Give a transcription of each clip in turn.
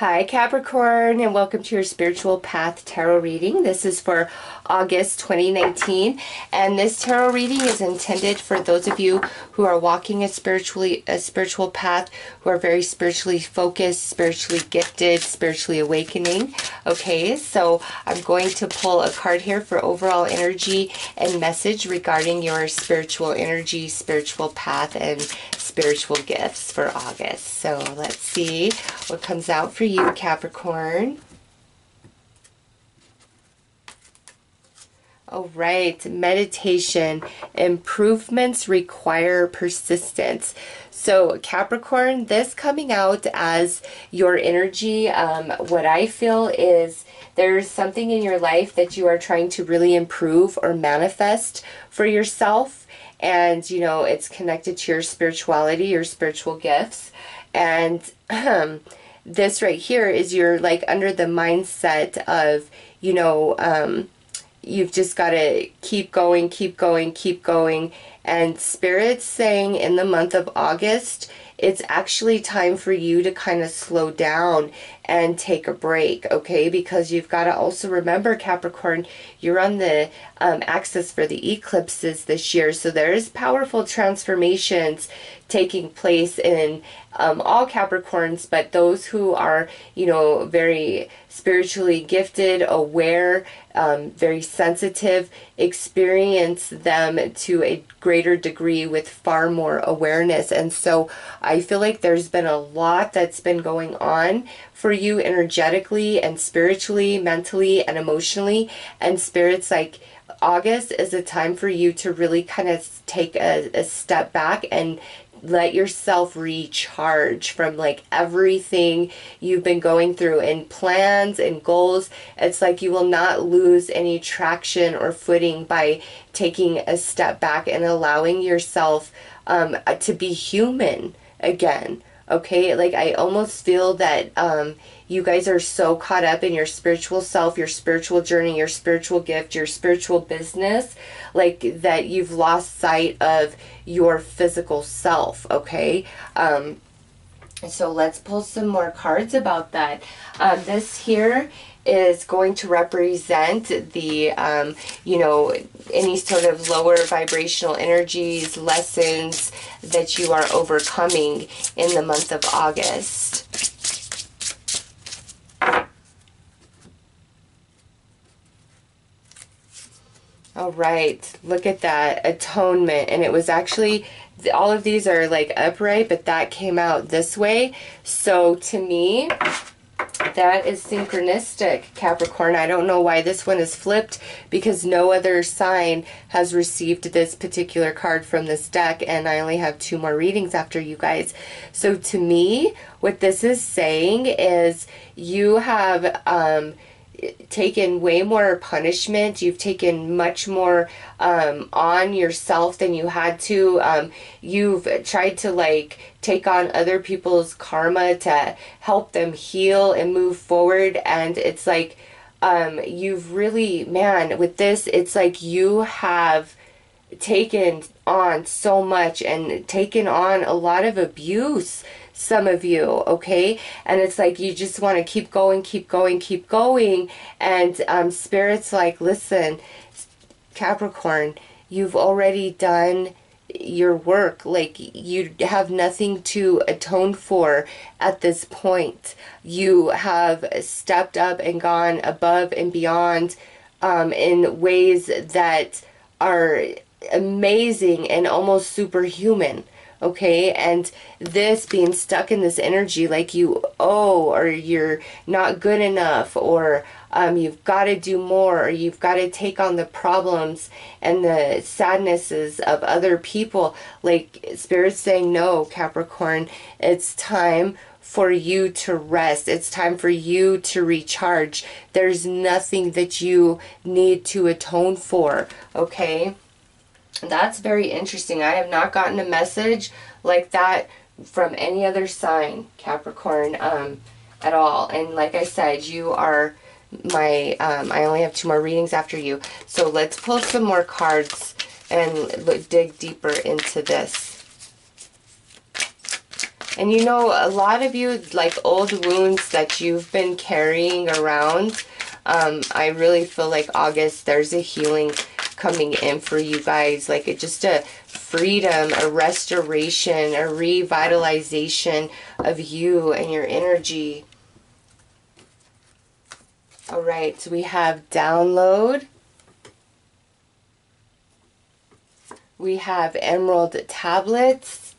Hi Capricorn and welcome to your Spiritual Path Tarot reading. This is for August 2019 and this tarot reading is intended for those of you who are walking a spiritually a spiritual path, who are very spiritually focused, spiritually gifted, spiritually awakening. Okay, so I'm going to pull a card here for overall energy and message regarding your spiritual energy, spiritual path and spiritual gifts for August. So let's see what comes out for you, Capricorn. All right, meditation. Improvements require persistence. So, Capricorn, this coming out as your energy, um, what I feel is there's something in your life that you are trying to really improve or manifest for yourself and you know it's connected to your spirituality your spiritual gifts. And um, this right here is you're like under the mindset of you know um, you've just got to keep going keep going keep going. And spirit's saying in the month of august it's actually time for you to kind of slow down and take a break, okay? Because you've got to also remember, Capricorn, you're on the um, axis for the eclipses this year. So there's powerful transformations taking place in um, all Capricorns, but those who are, you know, very spiritually gifted, aware, um, very sensitive, experience them to a greater degree with far more awareness. And so I feel like there's been a lot that's been going on for you energetically and spiritually, mentally, and emotionally. And Spirit's like, August is a time for you to really kind of take a, a step back and let yourself recharge from like everything you've been going through and plans and goals. It's like you will not lose any traction or footing by taking a step back and allowing yourself um, to be human again. Okay, like I almost feel that um, you guys are so caught up in your spiritual self, your spiritual journey, your spiritual gift, your spiritual business, like that you've lost sight of your physical self, okay? Um, so let's pull some more cards about that. Um, this here is going to represent the, um, you know, any sort of lower vibrational energies, lessons that you are overcoming in the month of August. All right, look at that atonement. And it was actually, all of these are like upright, but that came out this way. So to me, that is synchronistic, Capricorn. I don't know why this one is flipped because no other sign has received this particular card from this deck and I only have two more readings after you guys. So to me, what this is saying is you have... Um, taken way more punishment. You've taken much more um, on yourself than you had to. Um, you've tried to like take on other people's karma to help them heal and move forward. And it's like, um, you've really, man, with this, it's like you have taken on so much and taken on a lot of abuse some of you, okay? And it's like you just want to keep going, keep going, keep going. And um, Spirit's like, listen, Capricorn, you've already done your work. Like, you have nothing to atone for at this point. You have stepped up and gone above and beyond um, in ways that are amazing and almost superhuman okay and this being stuck in this energy like you owe or you're not good enough or um, you've got to do more or you've got to take on the problems and the sadnesses of other people like spirit's saying no capricorn it's time for you to rest. It's time for you to recharge. There's nothing that you need to atone for, okay? That's very interesting. I have not gotten a message like that from any other sign, Capricorn, um, at all. And like I said, you are my, um, I only have two more readings after you. So let's pull some more cards and look, dig deeper into this. And you know, a lot of you, like old wounds that you've been carrying around, um, I really feel like August, there's a healing coming in for you guys. Like it just a freedom, a restoration, a revitalization of you and your energy. All right, so we have download. We have emerald tablets.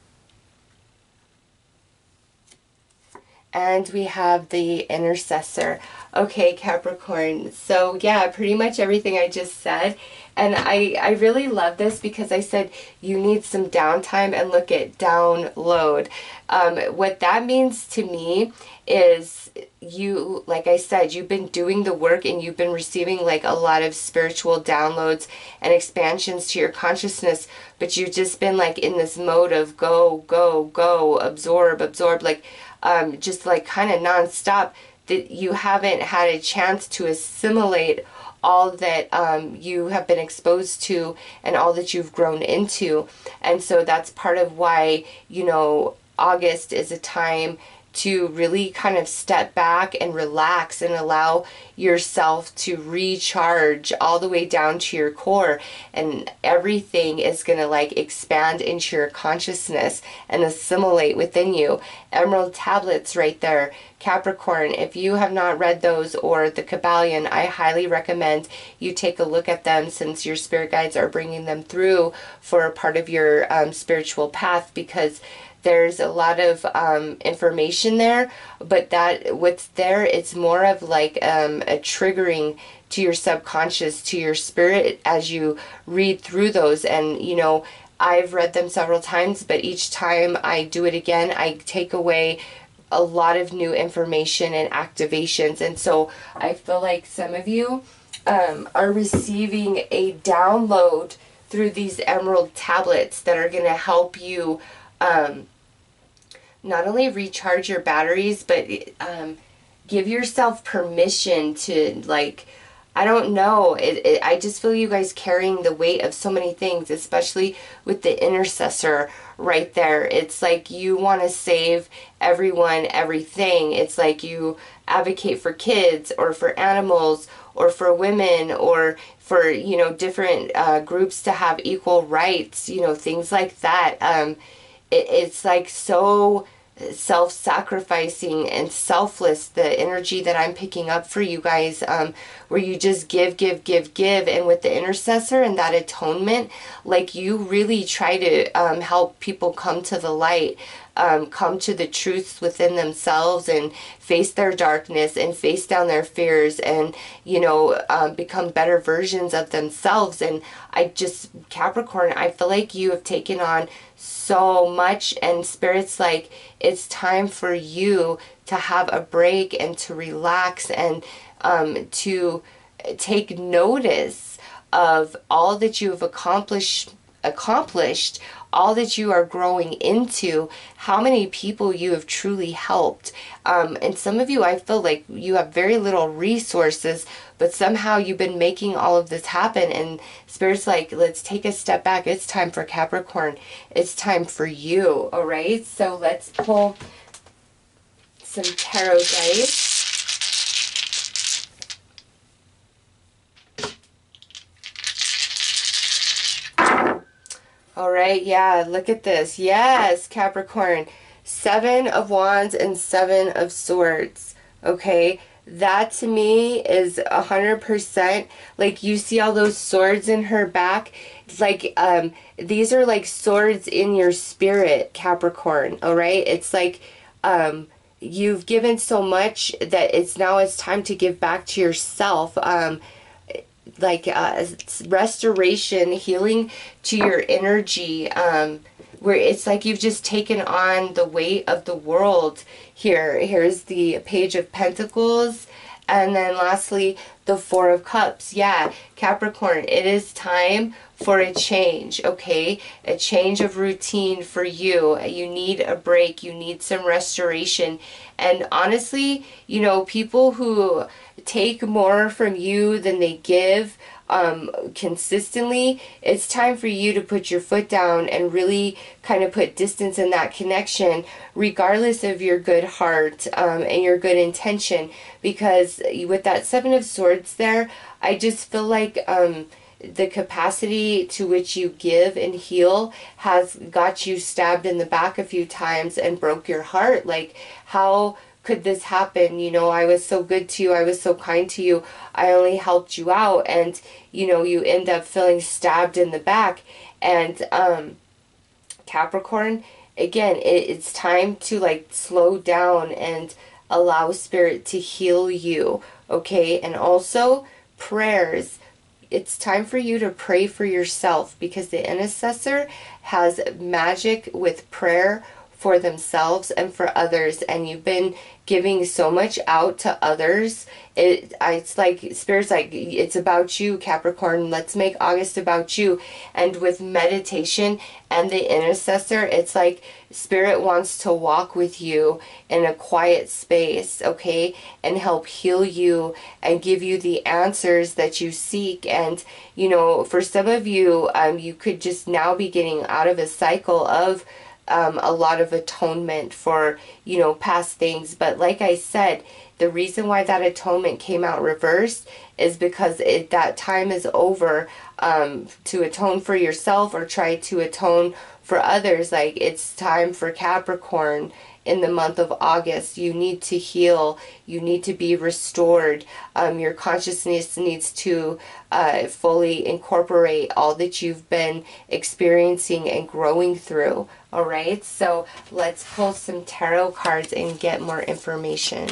And we have the intercessor. Okay, Capricorn. So yeah, pretty much everything I just said. And I, I really love this because I said you need some downtime and look at download. Um, what that means to me is you, like I said, you've been doing the work and you've been receiving like a lot of spiritual downloads and expansions to your consciousness, but you've just been like in this mode of go, go, go, absorb, absorb, like um, just like kind of nonstop that you haven't had a chance to assimilate all that um, you have been exposed to and all that you've grown into. And so that's part of why, you know, August is a time to really kind of step back and relax and allow yourself to recharge all the way down to your core. And everything is going to like expand into your consciousness and assimilate within you. Emerald tablets right there capricorn if you have not read those or the Kybalion i highly recommend you take a look at them since your spirit guides are bringing them through for a part of your um, spiritual path because there's a lot of um, information there, but that what's there, it's more of like um, a triggering to your subconscious, to your spirit as you read through those. And, you know, I've read them several times, but each time I do it again, I take away a lot of new information and activations. And so I feel like some of you um, are receiving a download through these emerald tablets that are going to help you um, not only recharge your batteries, but um, give yourself permission to like. I don't know. It, it, I just feel you guys carrying the weight of so many things, especially with the intercessor right there. It's like you want to save everyone, everything. It's like you advocate for kids or for animals or for women or for, you know, different uh, groups to have equal rights, you know, things like that. Um, it, it's like so self sacrificing and selfless, the energy that I'm picking up for you guys, um, where you just give, give, give, give. And with the intercessor and that atonement, like you really try to um, help people come to the light. Um, come to the truths within themselves and face their darkness and face down their fears and you know um, become better versions of themselves. And i just capricorn i feel like you have taken on so much and spirits like it's time for you to have a break and to relax and um, to take notice of all that you have accomplished accomplished all that you are growing into, how many people you have truly helped. Um, and some of you, I feel like you have very little resources, but somehow you've been making all of this happen. And Spirit's like, let's take a step back. It's time for Capricorn. It's time for you. All right. So let's pull some tarot dice. All right, yeah, look at this. Yes, Capricorn. Seven of Wands and Seven of Swords. Okay, that to me is a hundred percent like you see all those swords in her back it's like um these are like swords in your spirit capricorn all right it's like um you've given so much that it's now it's time to give back to yourself um like uh, restoration, healing to your energy, um, where it's like you've just taken on the weight of the world here. Here's the Page of Pentacles. And then lastly, the the Four of Cups. Yeah, Capricorn, it is time for a change, okay? A change of routine for you. You need a break, you need some restoration. And honestly, you know, people who take more from you than they give um, consistently, it's time for you to put your foot down and really kind of put distance in that connection, regardless of your good heart um, and your good intention. Because with that Seven of Swords there, I just feel like um, the capacity to which you give and heal has got you stabbed in the back a few times and broke your heart. Like, how could this happen? You know, I was so good to you. I was so kind to you. I only helped you out. And, you know, you end up feeling stabbed in the back. And, um, Capricorn, again, it, it's time to like slow down and allow spirit to heal you. Okay. And also prayers. It's time for you to pray for yourself because the intercessor has magic with prayer for themselves and for others and you've been giving so much out to others. It it's like spirit's like it's about you capricorn. Let's make august about you. And with meditation and the intercessor it's like spirit wants to walk with you in a quiet space okay and help heal you and give you the answers that you seek. And you know for some of you um you could just now be getting out of a cycle of um, a lot of atonement for, you know, past things. But like I said, the reason why that atonement came out reversed is because it, that time is over um, to atone for yourself or try to atone for others. Like it's time for Capricorn in the month of August. You need to heal. You need to be restored. Um, your consciousness needs to uh, fully incorporate all that you've been experiencing and growing through. All right, so let's pull some tarot cards and get more information.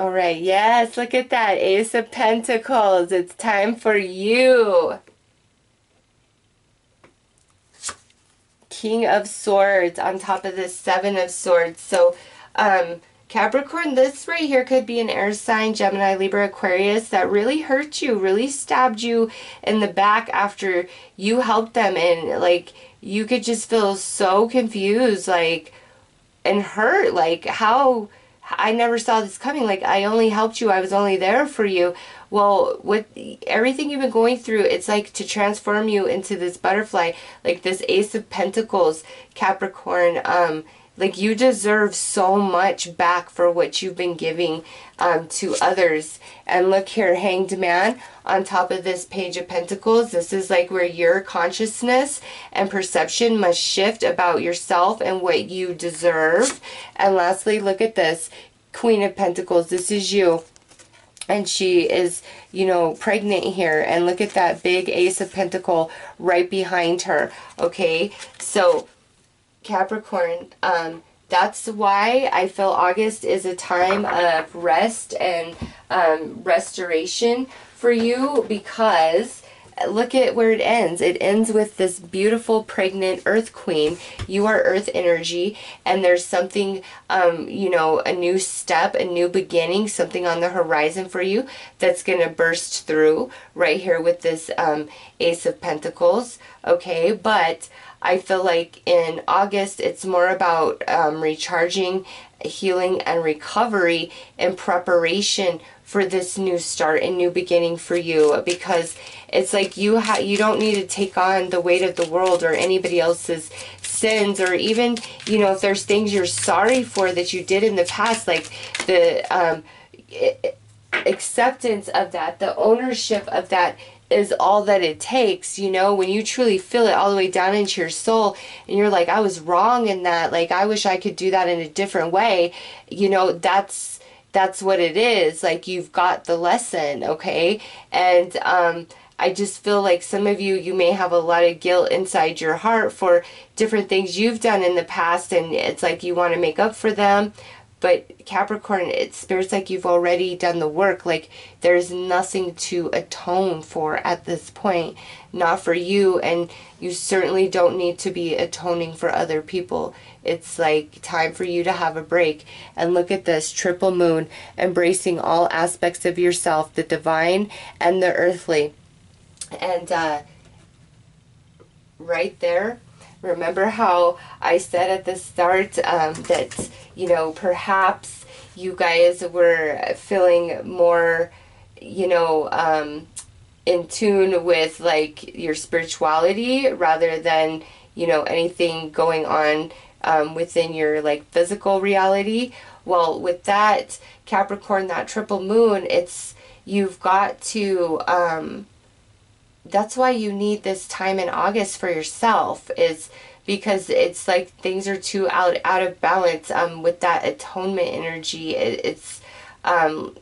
All right, yes, look at that. Ace of Pentacles. It's time for you. King of Swords on top of the Seven of Swords. So, um, Capricorn, this right here could be an air sign, Gemini, Libra, Aquarius, that really hurt you, really stabbed you in the back after you helped them. And, like, you could just feel so confused, like, and hurt. Like, how I never saw this coming. Like, I only helped you. I was only there for you. Well, with everything you've been going through, it's like to transform you into this butterfly, like this Ace of Pentacles, Capricorn. Um, like, you deserve so much back for what you've been giving um, to others. And look here, Hanged Man on top of this Page of Pentacles. This is like where your consciousness and perception must shift about yourself and what you deserve. And lastly, look at this. Queen of Pentacles. This is you and she is, you know, pregnant here. And look at that big Ace of Pentacle right behind her. Okay, so Capricorn, um, that's why I feel August is a time of rest and um, restoration for you because look at where it ends. It ends with this beautiful pregnant earth queen. You are earth energy and there's something, um, you know, a new step, a new beginning, something on the horizon for you that's going to burst through right here with this um, ace of pentacles. Okay. But I feel like in August, it's more about um, recharging, healing, and recovery in preparation for this new start and new beginning for you. Because it's like you ha you don't need to take on the weight of the world or anybody else's sins or even you know if there's things you're sorry for that you did in the past like the um, acceptance of that the ownership of that is all that it takes, you know, when you truly feel it all the way down into your soul and you're like, I was wrong in that, like, I wish I could do that in a different way, you know, that's, that's what it is. Like, you've got the lesson, okay? And, um, I just feel like some of you, you may have a lot of guilt inside your heart for different things you've done in the past, and it's like you want to make up for them. But Capricorn, it spirits like you've already done the work. Like there's nothing to atone for at this point, not for you, and you certainly don't need to be atoning for other people. It's like time for you to have a break. And look at this triple moon, embracing all aspects of yourself, the divine and the earthly. And uh, right there, remember how I said at the start um, that, you know, perhaps you guys were feeling more, you know, um, in tune with like your spirituality rather than, you know, anything going on um, within your like physical reality. Well, with that Capricorn, that triple moon, it's you've got to. Um, that's why you need this time in August for yourself is because it's like things are too out out of balance um, with that atonement energy. It, it's um,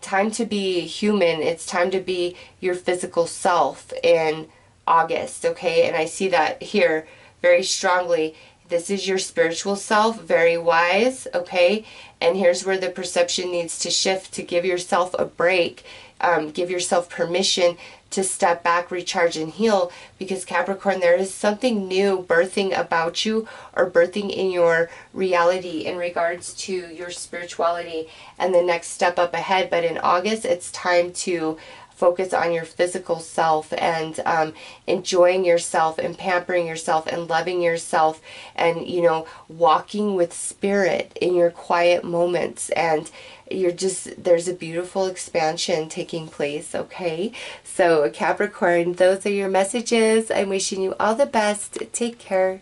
time to be human. It's time to be your physical self in August, okay? And I see that here very strongly. This is your spiritual self, very wise, okay? And here's where the perception needs to shift to give yourself a break, um, give yourself permission to step back, recharge, and heal because Capricorn, there is something new birthing about you or birthing in your reality in regards to your spirituality and the next step up ahead. But in August, it's time to focus on your physical self and um, enjoying yourself and pampering yourself and loving yourself and you know walking with spirit in your quiet moments and you're just there's a beautiful expansion taking place okay? So capricorn those are your messages. I'm wishing you all the best. Take care